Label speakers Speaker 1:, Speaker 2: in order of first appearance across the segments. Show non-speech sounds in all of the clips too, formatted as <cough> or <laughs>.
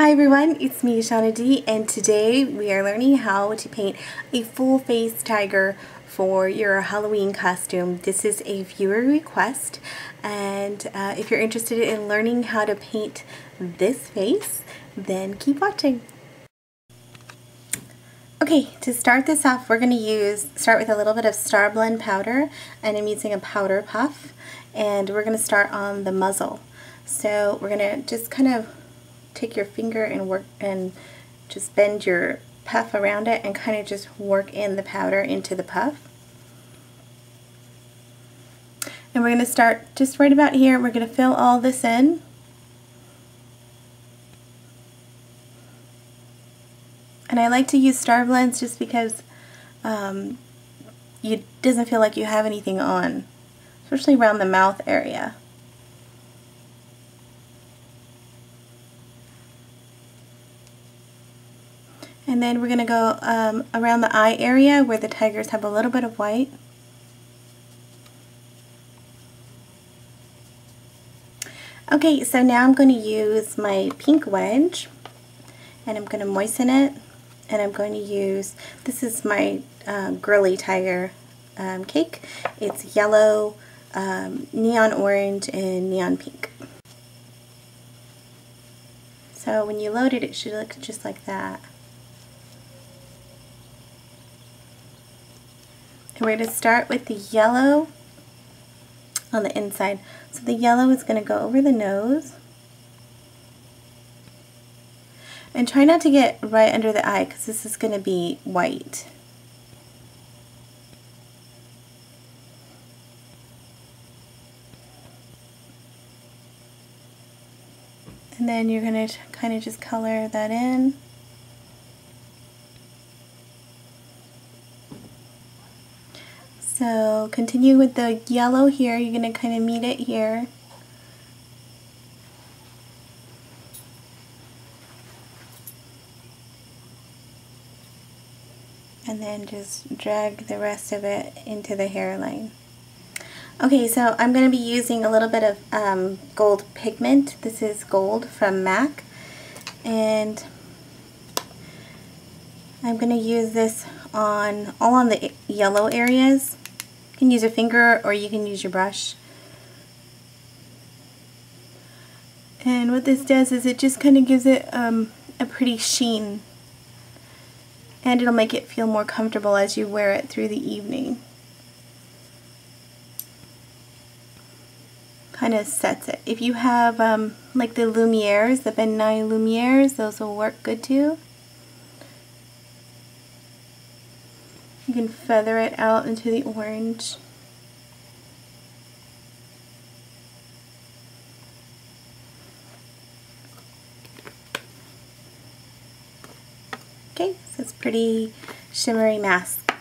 Speaker 1: Hi everyone, it's me Shawna D and today we are learning how to paint a full face tiger for your Halloween costume. This is a viewer request and uh, if you're interested in learning how to paint this face then keep watching. Okay, to start this off we're going to use, start with a little bit of Star Blend powder and I'm using a powder puff and we're going to start on the muzzle. So we're going to just kind of take your finger and work and just bend your puff around it and kind of just work in the powder into the puff. And we're going to start just right about here. We're going to fill all this in. And I like to use star blends just because um, it doesn't feel like you have anything on, especially around the mouth area. And then we're going to go um, around the eye area where the tigers have a little bit of white. Okay, so now I'm going to use my pink wedge and I'm going to moisten it and I'm going to use, this is my uh, girly tiger um, cake. It's yellow, um, neon orange, and neon pink. So when you load it, it should look just like that. And we're going to start with the yellow on the inside. So the yellow is going to go over the nose. And try not to get right under the eye because this is going to be white. And then you're going to kind of just color that in. So continue with the yellow here. You're going to kind of meet it here. And then just drag the rest of it into the hairline. Okay, so I'm going to be using a little bit of um, gold pigment. This is gold from MAC. And I'm going to use this on all on the yellow areas can use a finger or you can use your brush. And what this does is it just kind of gives it um, a pretty sheen. And it'll make it feel more comfortable as you wear it through the evening. Kind of sets it. If you have um, like the Lumieres, the Ben Nye Lumieres, those will work good too. You can feather it out into the orange. Okay, so it's pretty shimmery mask.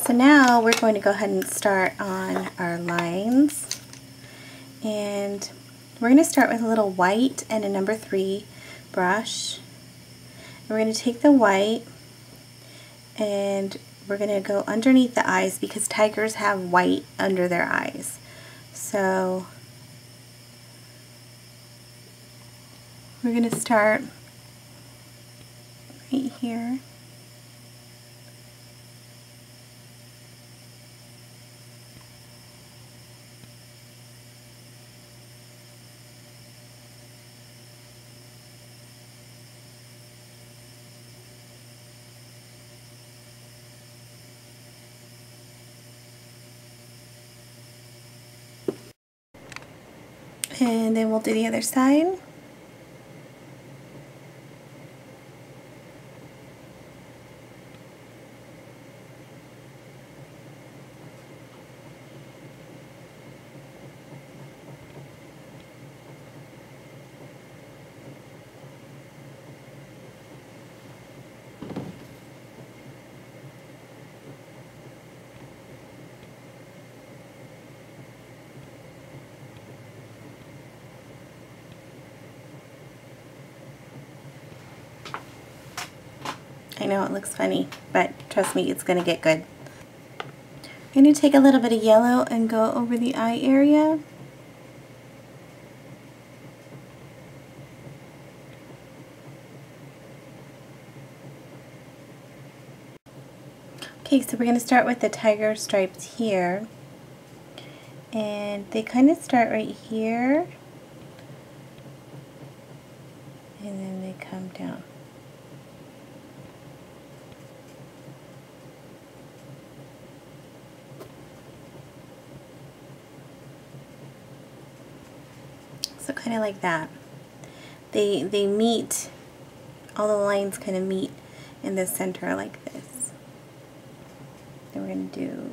Speaker 1: So now we're going to go ahead and start on our lines. And we're going to start with a little white and a number three brush we're going to take the white and we're going to go underneath the eyes because tigers have white under their eyes. So we're going to start right here. And then we'll do the other side. I know it looks funny, but trust me, it's going to get good. I'm going to take a little bit of yellow and go over the eye area. Okay, so we're going to start with the tiger stripes here. And they kind of start right here. And then they come down. Kind of like that. They, they meet, all the lines kind of meet in the center like this then we're going to do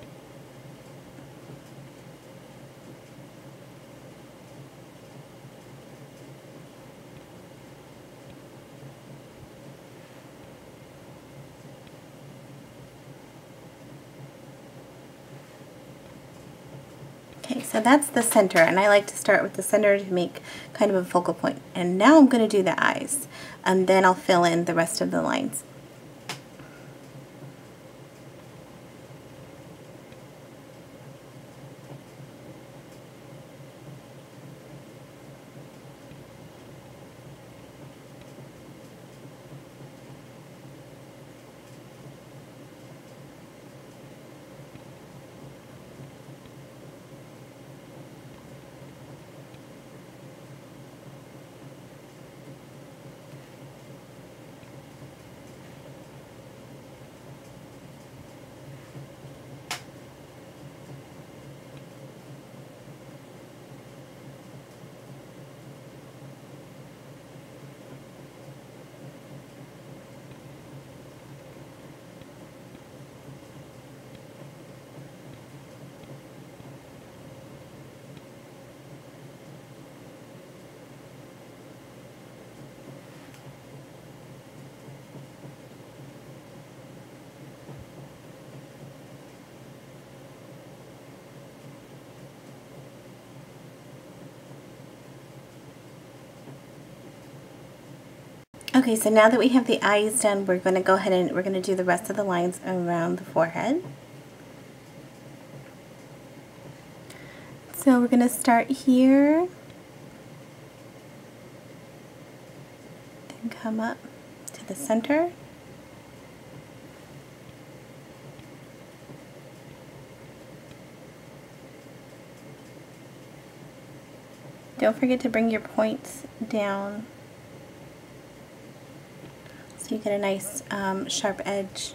Speaker 1: Okay, so that's the center, and I like to start with the center to make kind of a focal point. And now I'm going to do the eyes, and then I'll fill in the rest of the lines. Okay, so now that we have the eyes done, we're going to go ahead and we're going to do the rest of the lines around the forehead. So we're going to start here and come up to the center. Don't forget to bring your points down so you get a nice um, sharp edge.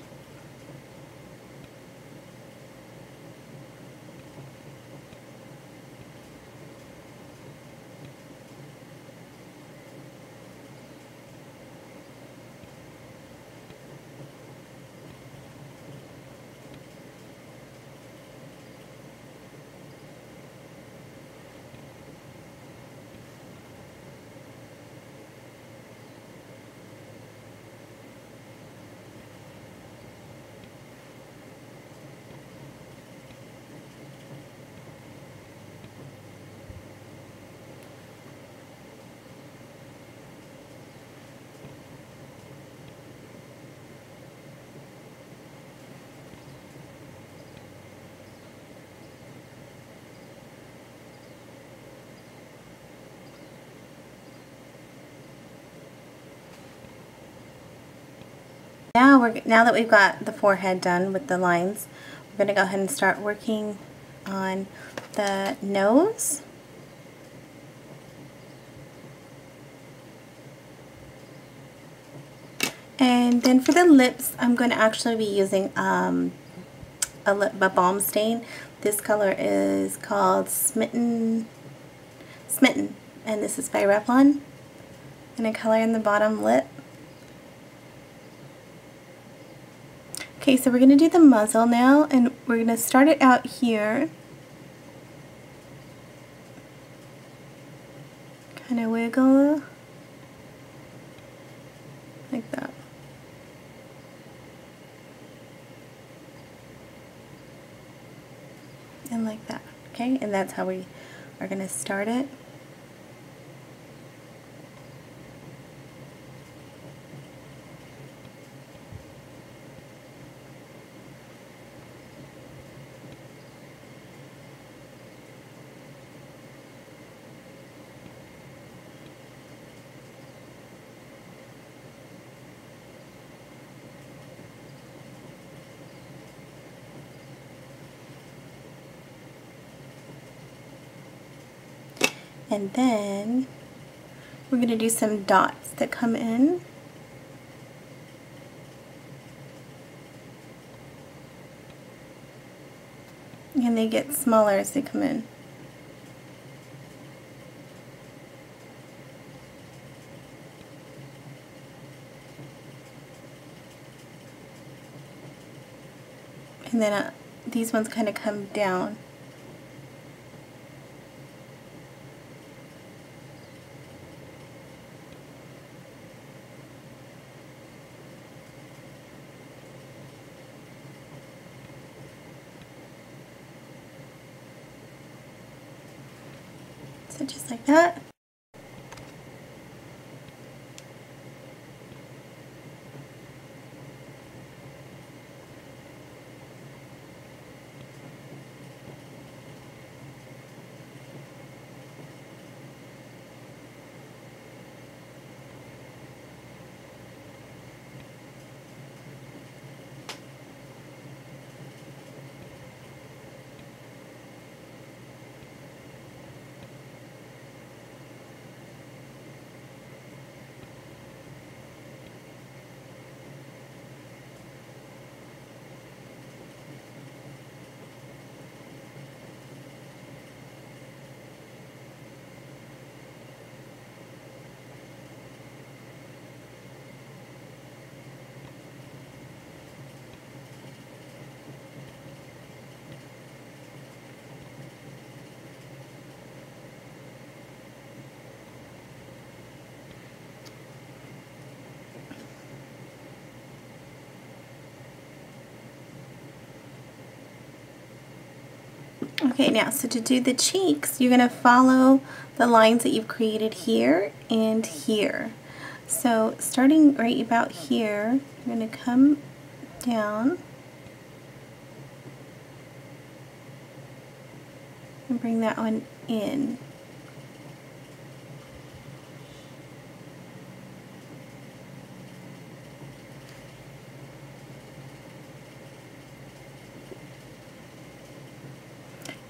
Speaker 1: Now we're now that we've got the forehead done with the lines, we're going to go ahead and start working on the nose. And then for the lips, I'm going to actually be using um, a, lip, a balm stain. This color is called Smitten, Smitten, and this is by Revlon. I'm going to color in the bottom lip. Okay, so we're going to do the muzzle now, and we're going to start it out here. Kind of wiggle like that. And like that, okay? And that's how we are going to start it. And then we're going to do some dots that come in. And they get smaller as they come in. And then uh, these ones kind of come down. So just like that. Okay, now, so to do the cheeks, you're going to follow the lines that you've created here and here. So starting right about here, you're going to come down and bring that one in.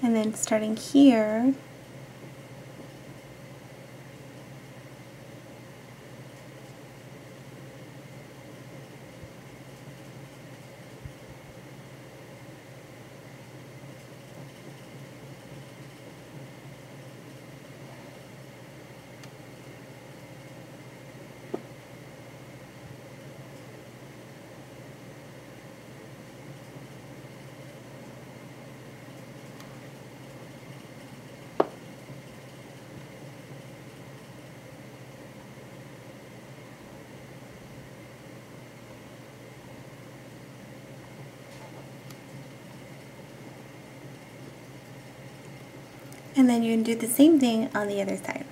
Speaker 1: And then starting here, and then you can do the same thing on the other side.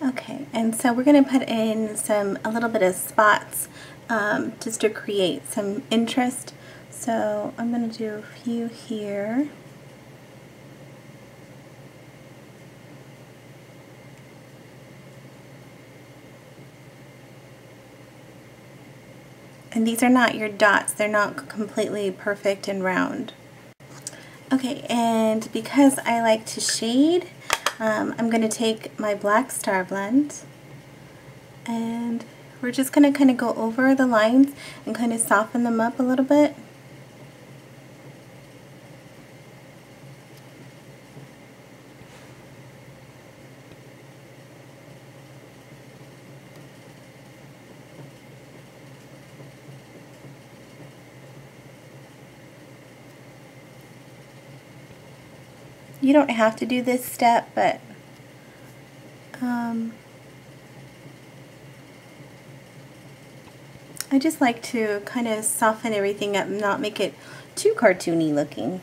Speaker 1: Okay, and so we're going to put in some, a little bit of spots um, just to create some interest. So I'm going to do a few here. And these are not your dots, they're not completely perfect and round. Okay, and because I like to shade, um, I'm going to take my black star blend and we're just going to kind of go over the lines and kind of soften them up a little bit. Don't have to do this step, but um, I just like to kind of soften everything up not make it too cartoony looking.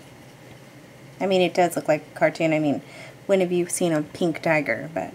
Speaker 1: I mean, it does look like a cartoon. I mean, when have you seen a pink tiger? But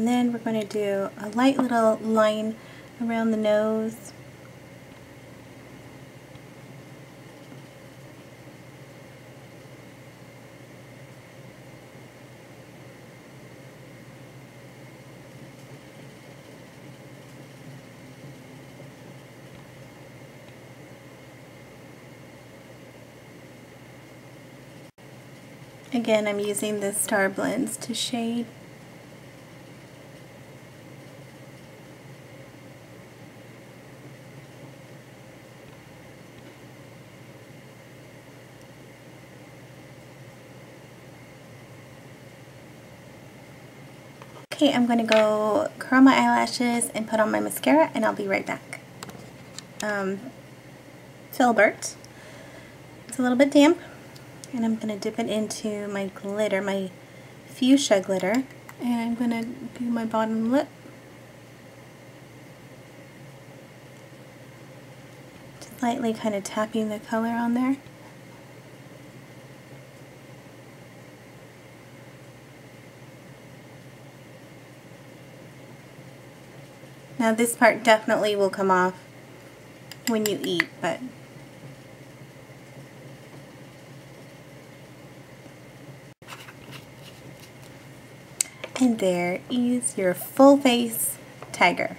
Speaker 1: And then we're going to do a light little line around the nose. Again, I'm using the Star Blends to shade. Okay, I'm going to go curl my eyelashes and put on my mascara and I'll be right back. Um, Filbert. It's a little bit damp and I'm going to dip it into my glitter, my fuchsia glitter, and I'm going to do my bottom lip. Lightly kind of tapping the color on there. Now this part definitely will come off when you eat, but And there is your full face tiger.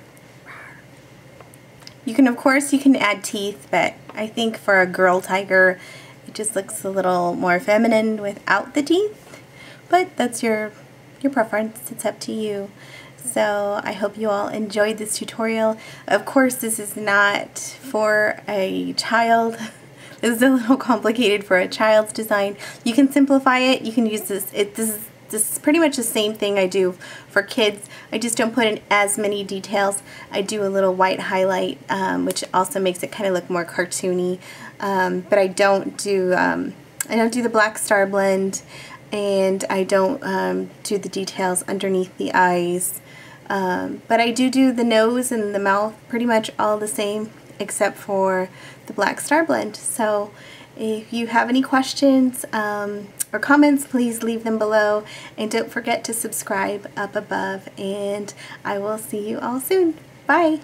Speaker 1: You can, of course, you can add teeth, but I think for a girl tiger, it just looks a little more feminine without the teeth. But that's your, your preference. It's up to you. So I hope you all enjoyed this tutorial. Of course, this is not for a child. <laughs> This is a little <laughs> complicated for a child's design. You can simplify it. You can use this. It, this is this is pretty much the same thing I do for kids. I just don't put in as many details. I do a little white highlight, um, which also makes it kind of look more cartoony. Um, but I don't do um, I don't do the black star blend, and I don't um, do the details underneath the eyes. Um, but I do do the nose and the mouth pretty much all the same except for the black star blend. So if you have any questions um, or comments, please leave them below. And don't forget to subscribe up above. And I will see you all soon. Bye.